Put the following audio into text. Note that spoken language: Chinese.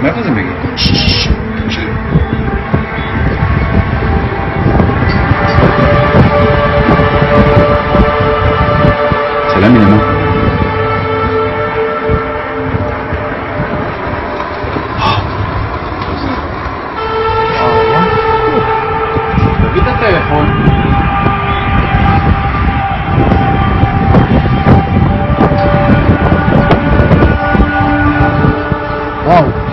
哪个是没给？起来没呢？好。啊。别再抬了。道。